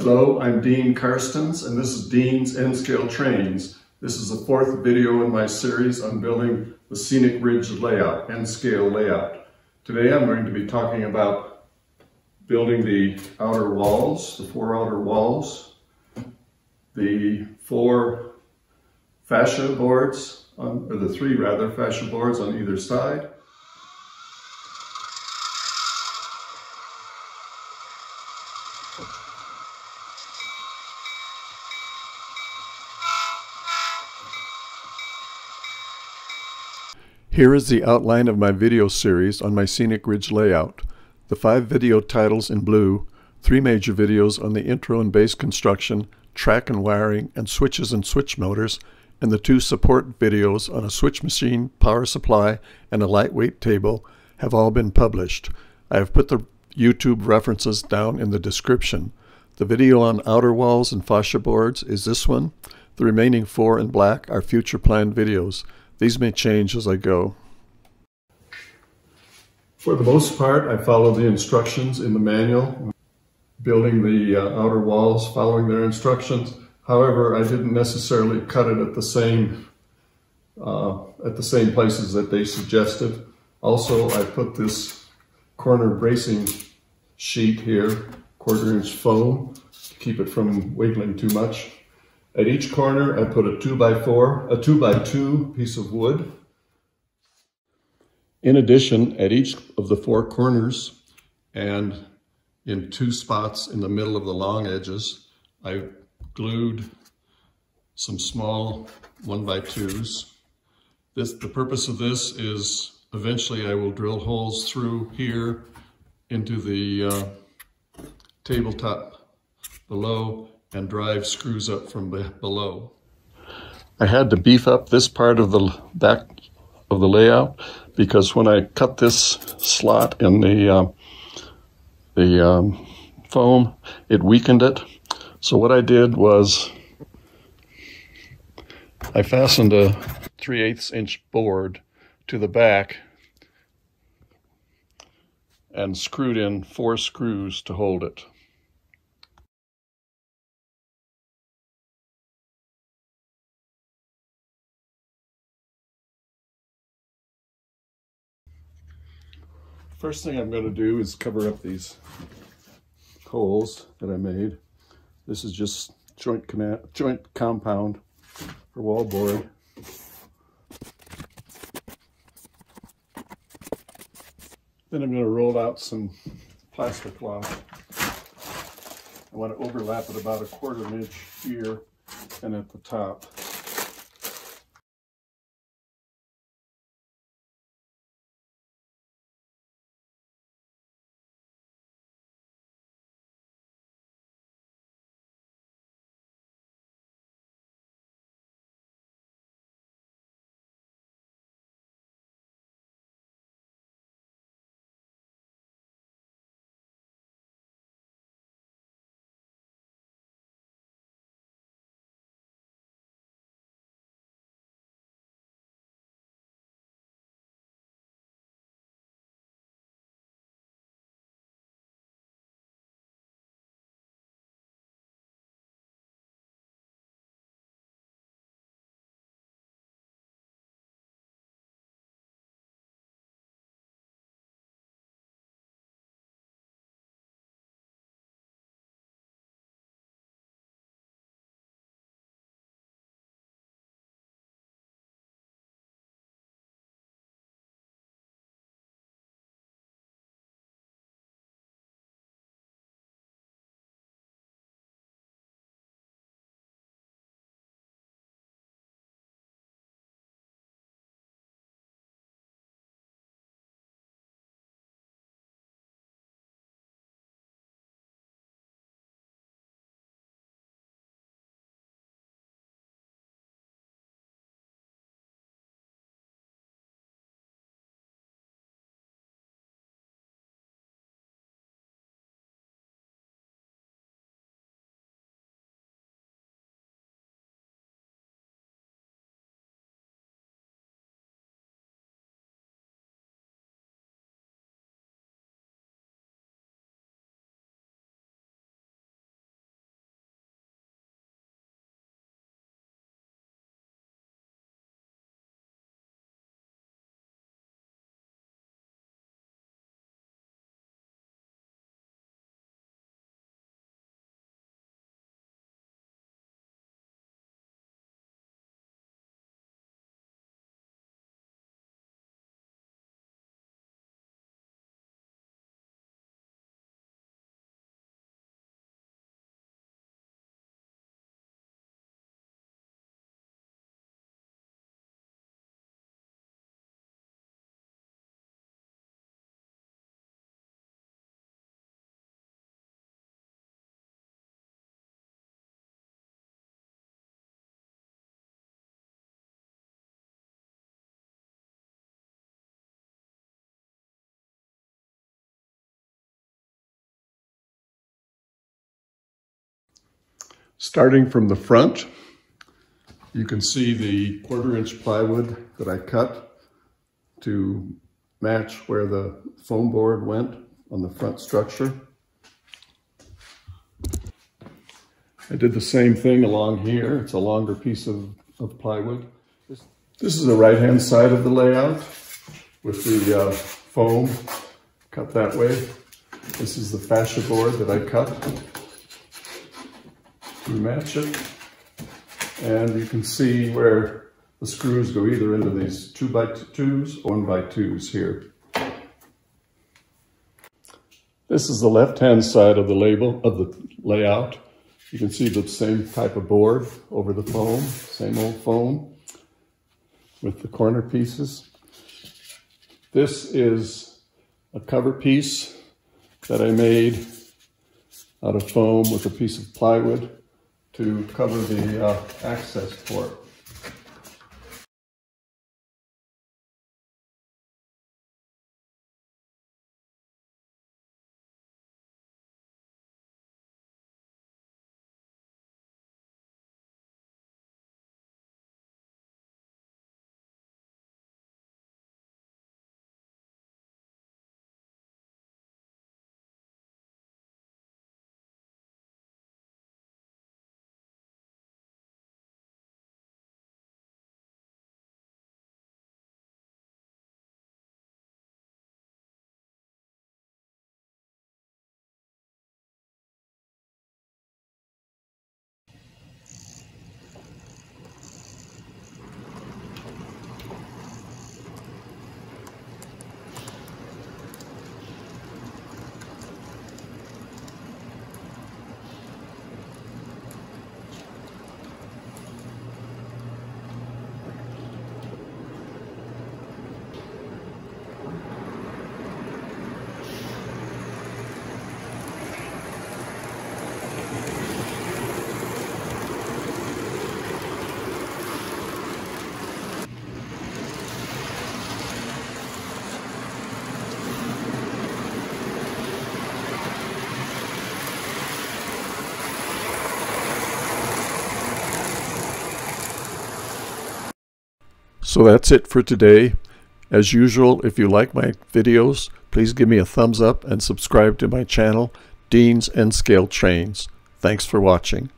Hello, I'm Dean Karstens, and this is Dean's N-Scale Trains. This is the fourth video in my series on building the Scenic Ridge layout, N-Scale layout. Today I'm going to be talking about building the outer walls, the four outer walls, the four fascia boards, on, or the three rather, fascia boards on either side, Here is the outline of my video series on my Scenic Ridge layout. The five video titles in blue, three major videos on the intro and base construction, track and wiring, and switches and switch motors, and the two support videos on a switch machine, power supply, and a lightweight table have all been published. I have put the YouTube references down in the description. The video on outer walls and fascia boards is this one. The remaining four in black are future planned videos. These may change as I go. For the most part, I followed the instructions in the manual, building the uh, outer walls, following their instructions. However, I didn't necessarily cut it at the same uh, at the same places that they suggested. Also, I put this corner bracing sheet here, quarter inch foam, to keep it from wiggling too much. At each corner, I put a two by four, a two by two piece of wood. In addition, at each of the four corners and in two spots in the middle of the long edges, I glued some small one by twos. This, the purpose of this is eventually I will drill holes through here into the uh, tabletop below and drive screws up from below. I had to beef up this part of the back of the layout because when I cut this slot in the uh, the um, foam, it weakened it. So what I did was I fastened a 3 8 inch board to the back and screwed in four screws to hold it. First thing I'm going to do is cover up these holes that I made. This is just joint, joint compound for wallboard. Then I'm going to roll out some plaster cloth. I want to overlap it about a quarter of an inch here and at the top. Starting from the front, you can see the quarter inch plywood that I cut to match where the foam board went on the front structure. I did the same thing along here. It's a longer piece of, of plywood. This is the right-hand side of the layout with the uh, foam cut that way. This is the fascia board that I cut match it. And you can see where the screws go either into these two by twos or one by twos here. This is the left-hand side of the label of the layout. You can see the same type of board over the foam, same old foam with the corner pieces. This is a cover piece that I made out of foam with a piece of plywood to cover the uh, access port. So that's it for today. As usual, if you like my videos, please give me a thumbs up and subscribe to my channel, Dean's N-Scale Trains. Thanks for watching.